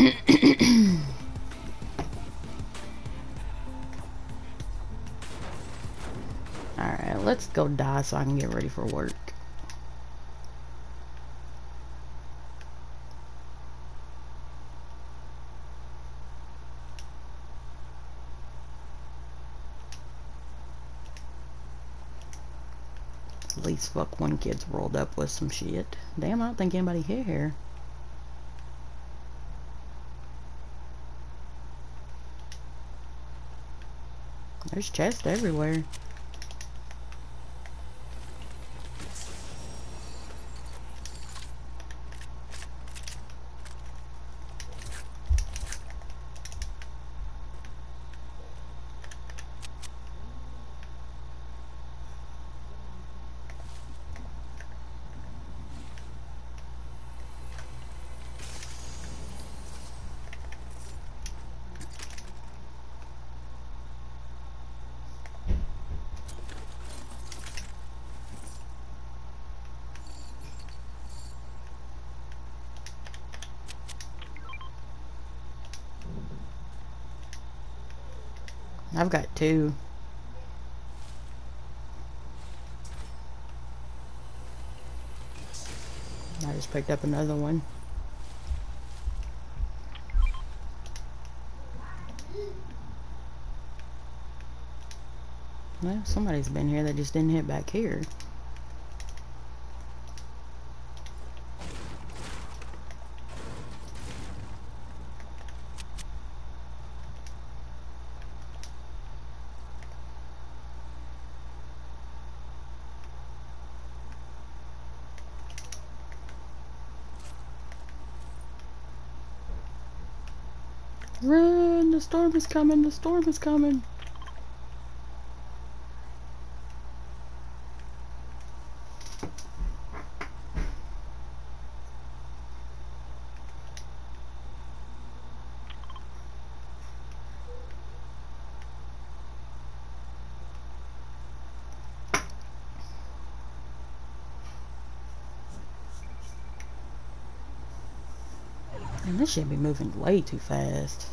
Alright, let's go die so I can get ready for work. At least fuck one kid's rolled up with some shit. Damn, I don't think anybody hit here. There's chests everywhere. I've got two. I just picked up another one. Well, somebody's been here that just didn't hit back here. Run! The storm is coming! The storm is coming! And this should be moving way too fast.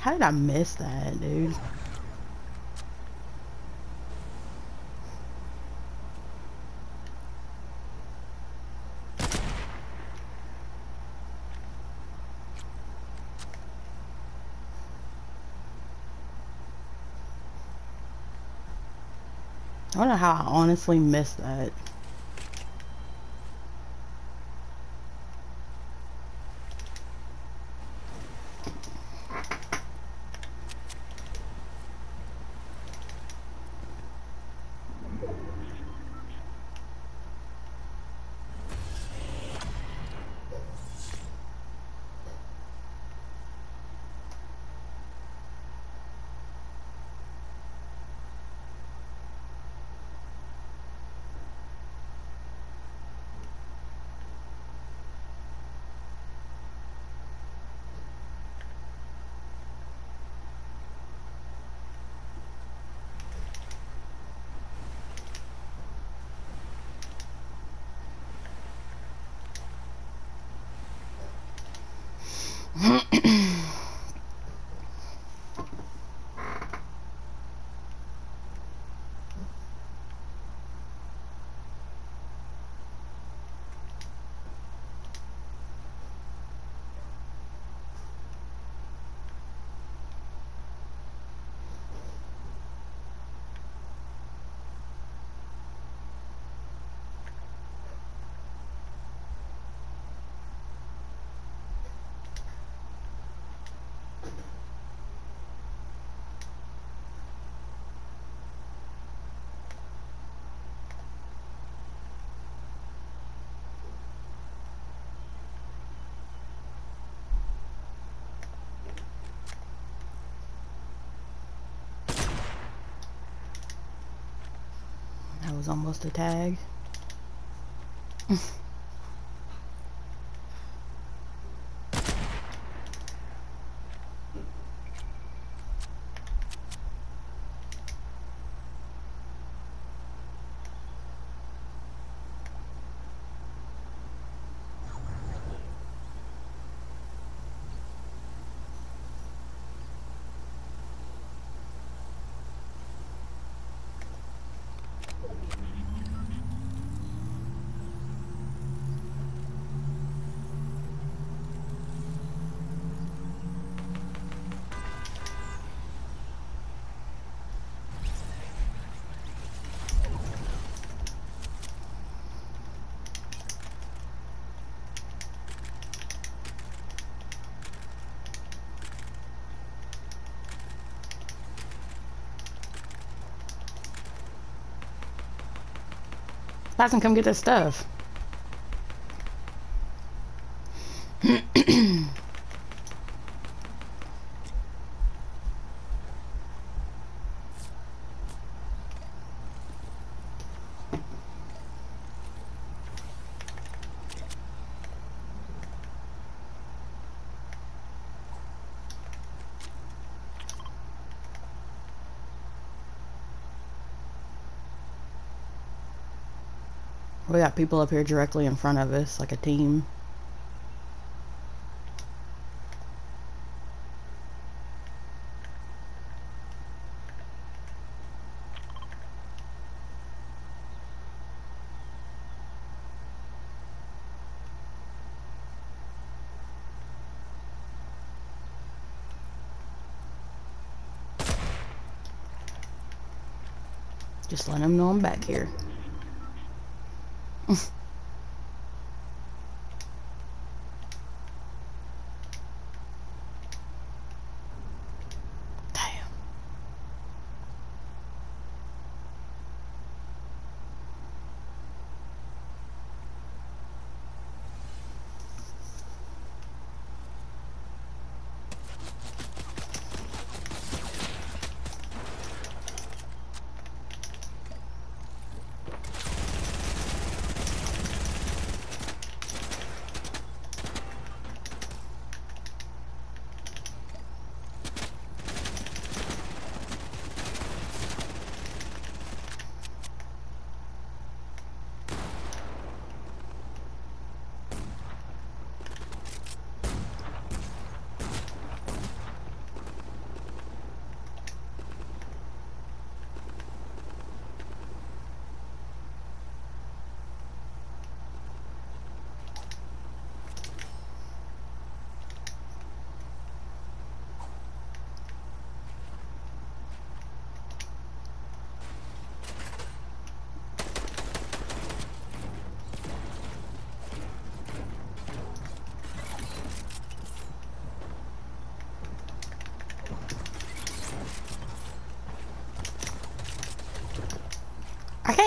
How did I miss that, dude? I don't know how I honestly missed that. That was almost a tag. Fasten, come get this stuff. Oh, we got people up here directly in front of us, like a team. Just let them know I'm back here.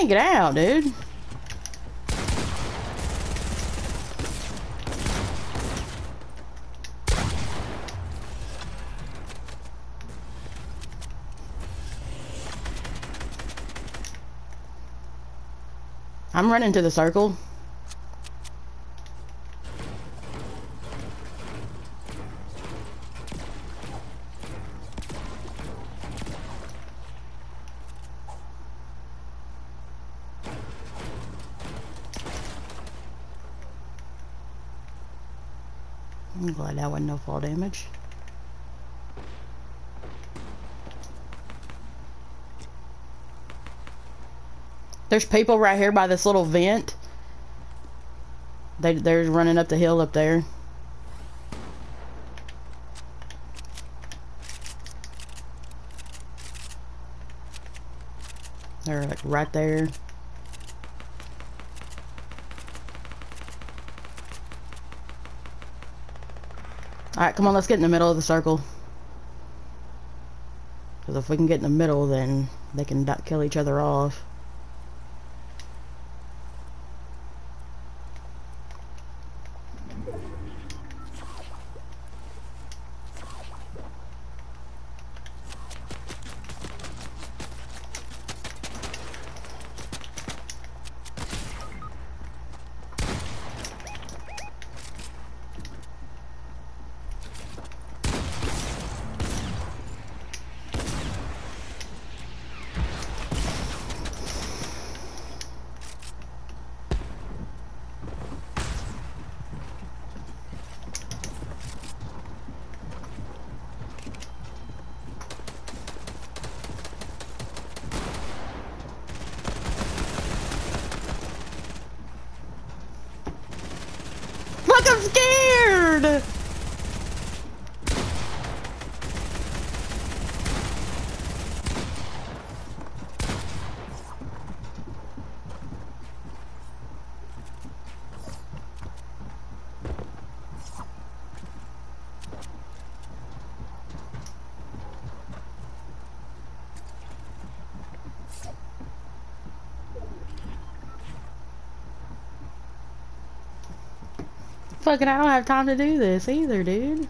Can't get out, dude. I'm running to the circle. I'm glad that wasn't no fall damage. There's people right here by this little vent. They, they're running up the hill up there. They're like right there. Alright, come on, let's get in the middle of the circle. Because if we can get in the middle, then they can kill each other off. I'm scared! Fucking, I don't have time to do this either, dude.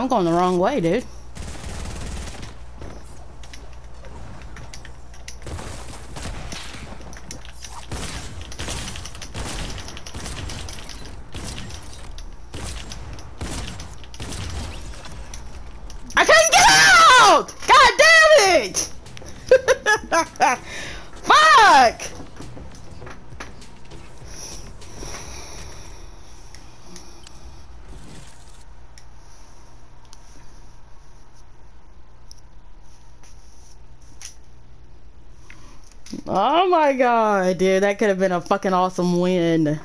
I'm going the wrong way, dude. I can't get out! God damn it! Fuck! Oh my god, dude, that could have been a fucking awesome win.